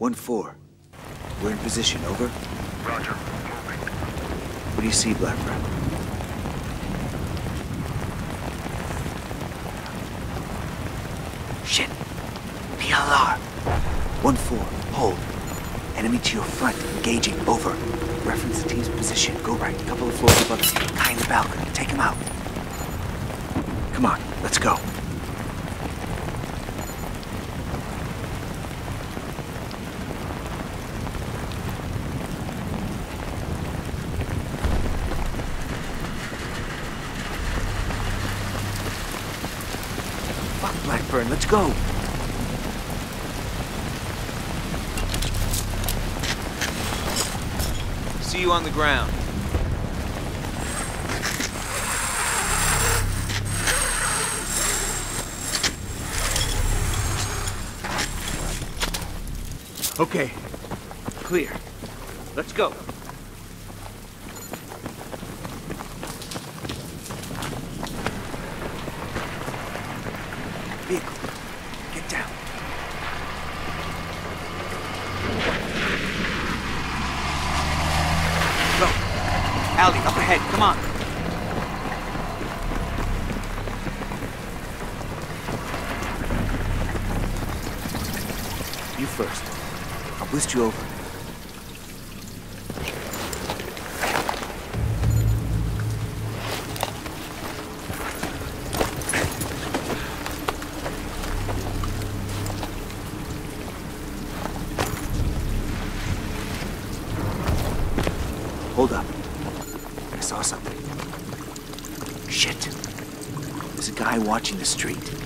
1-4. We're in position, over. Roger. Moving. What do you see, Blackburn? Shit! PLR! 1-4, hold. Enemy to your front, engaging, over. Reference the team's position, go right, couple of floors above the guy in the balcony, take him out. Come on, let's go. Fuck Blackburn, let's go. See you on the ground. Okay, clear. Let's go. Vehicle, get down. Go. Alley, up ahead, come on. You first. I'll boost you over. Street.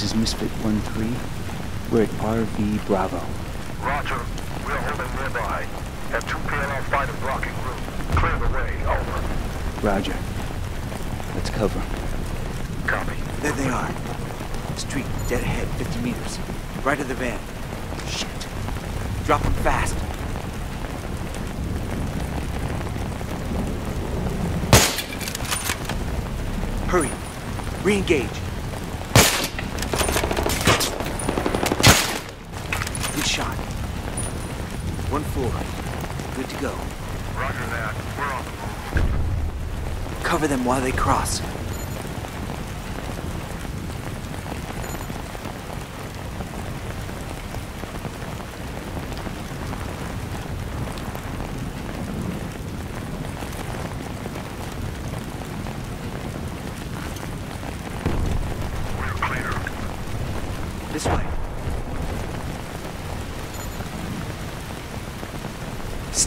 This is Misfit 1-3. We're at RV Bravo. Roger. We're holding nearby. Have two PLR fighters blocking route. Clear the way. Over. Roger. Let's cover. Copy. There they are. Street, dead ahead, 50 meters. Right of the van. Shit. Drop them fast. Hurry. Re-engage. Good shot. One four. Good to go. Roger that. We're on the move. Cover them while they cross. We're clear. This way.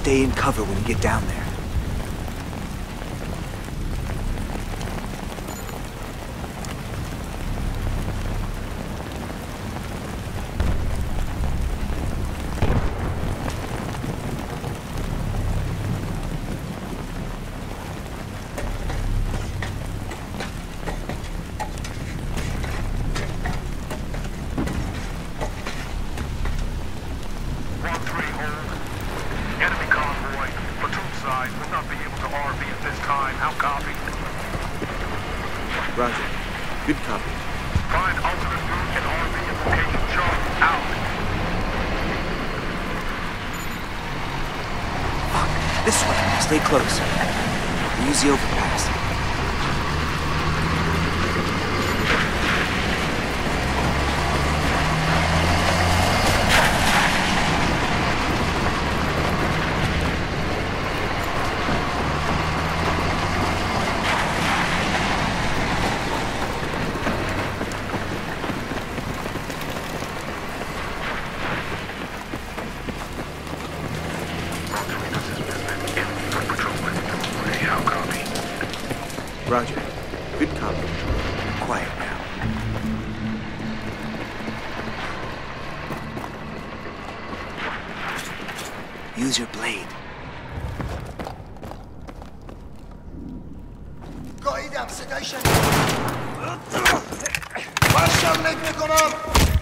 Stay in cover when you get down there. One three hold. Enemy convoy. Platoon side will not be able to RV at this time. How copy? Roger. Good copy. Find and location. Out. This way. Stay close. Use the overpass. گاهیدم صدای شنید باشم نکنم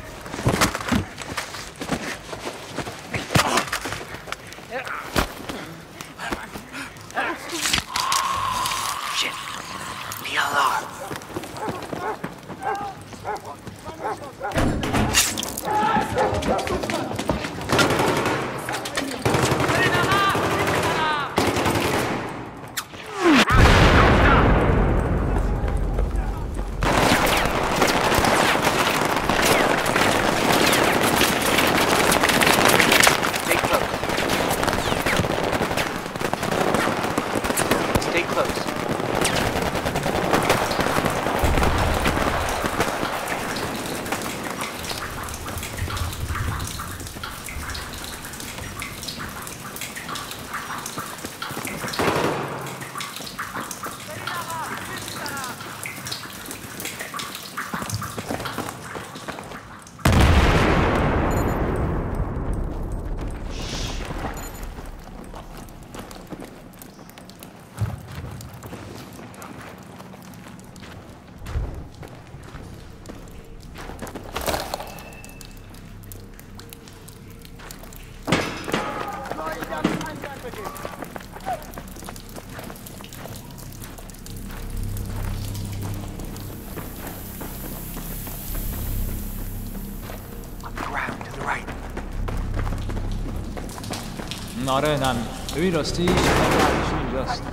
آره نه. ببین راستی اینجاست.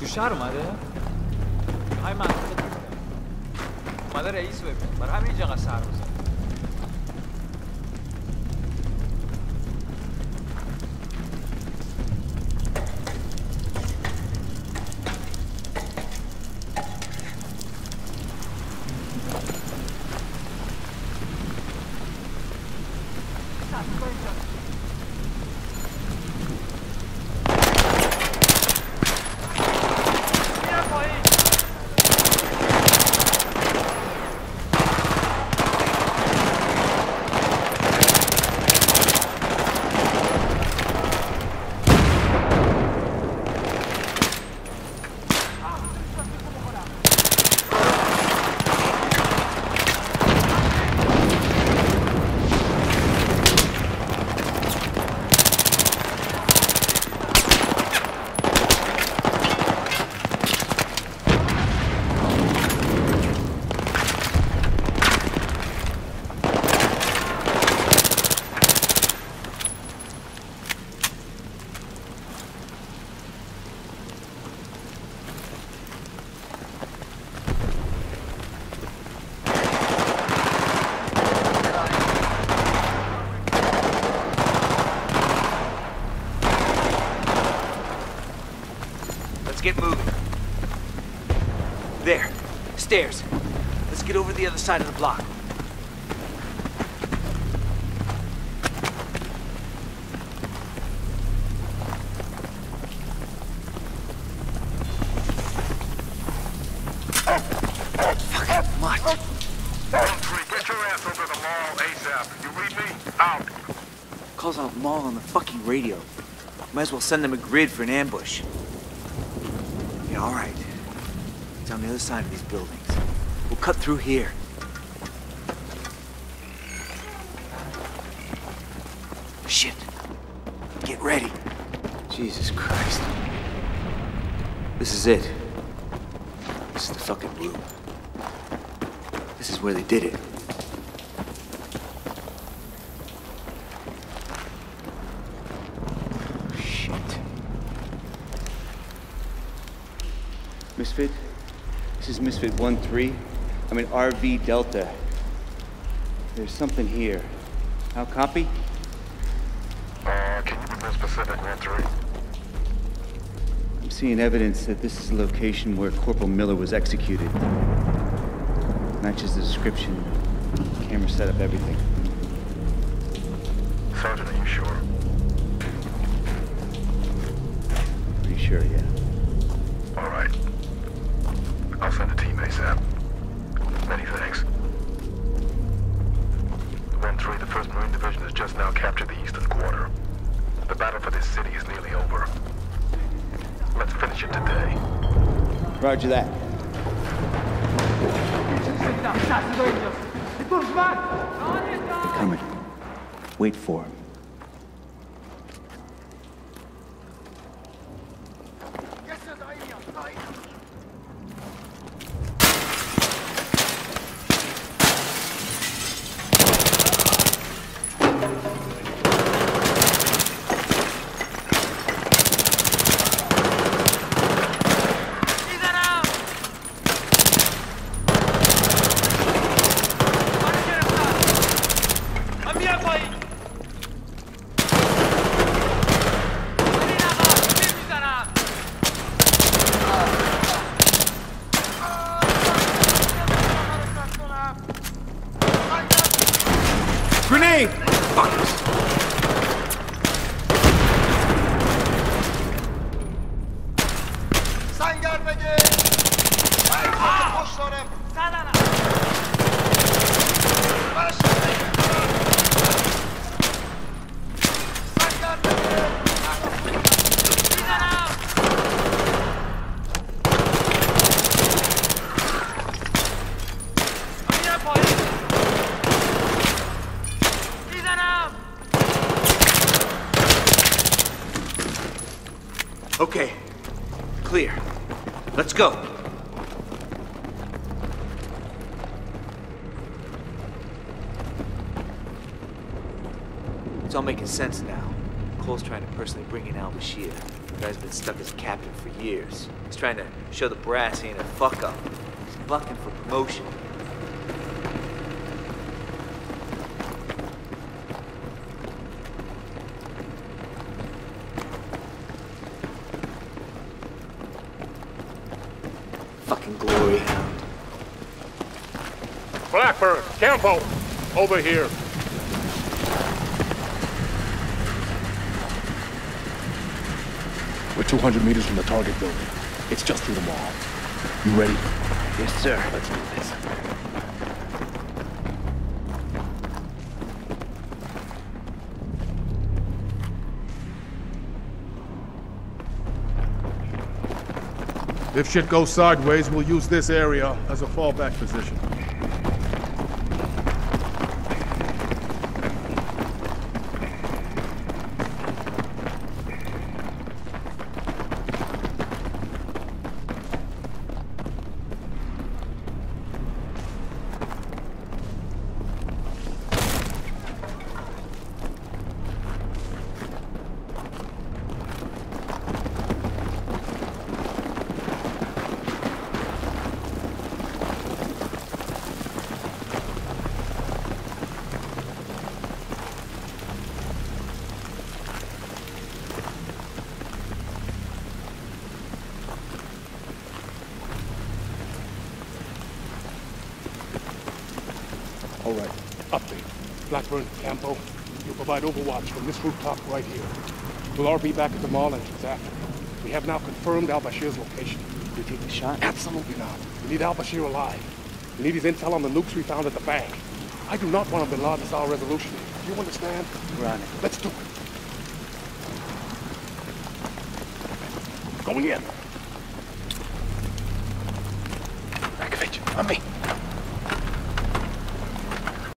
تو شهر اومده؟ های تو اومده رئیس ببین. برای همین اینجا سر بزن There. Stairs. Let's get over the other side of the block. Fucking much. Three, get your ass over the mall ASAP. You read me? Out. Calls out mall on the fucking radio. Might as well send them a grid for an ambush. Yeah, all right. It's on the other side of these buildings. We'll cut through here. Shit. Get ready. Jesus Christ. This is it. This is the fucking room. This is where they did it. Shit. Misfit? This is Misfit 1-3. I'm in RV Delta. There's something here. How copy? Uh, can you be more specific, 1-3? I'm seeing evidence that this is the location where Corporal Miller was executed. Matches the description. Camera setup, everything. Sergeant, are you sure? Pretty sure, yeah. Roger that. They're coming. Wait for him. It's all making sense now. Cole's trying to personally bring in Al Bashir. The guy's been stuck as captain for years. He's trying to show the brass he ain't a fuck up. He's bucking for promotion. Fucking glory hound. Blackburn, Campo, over here. We're 200 meters from the target building. It's just through the mall. You ready? Yes, sir. Let's do this. If shit goes sideways, we'll use this area as a fallback position. Blackburn, Campo, you'll provide overwatch from this rooftop right here. We'll all be back at the mall entrance after. We have now confirmed Al-Bashir's location. We take the shot? Absolutely not. We need Al-Bashir alive. We need his intel on the nukes we found at the bank. I do not want a bin Laden-style resolution. Do you understand? We're on it. Let's do it. Going in. Rakovic, on me.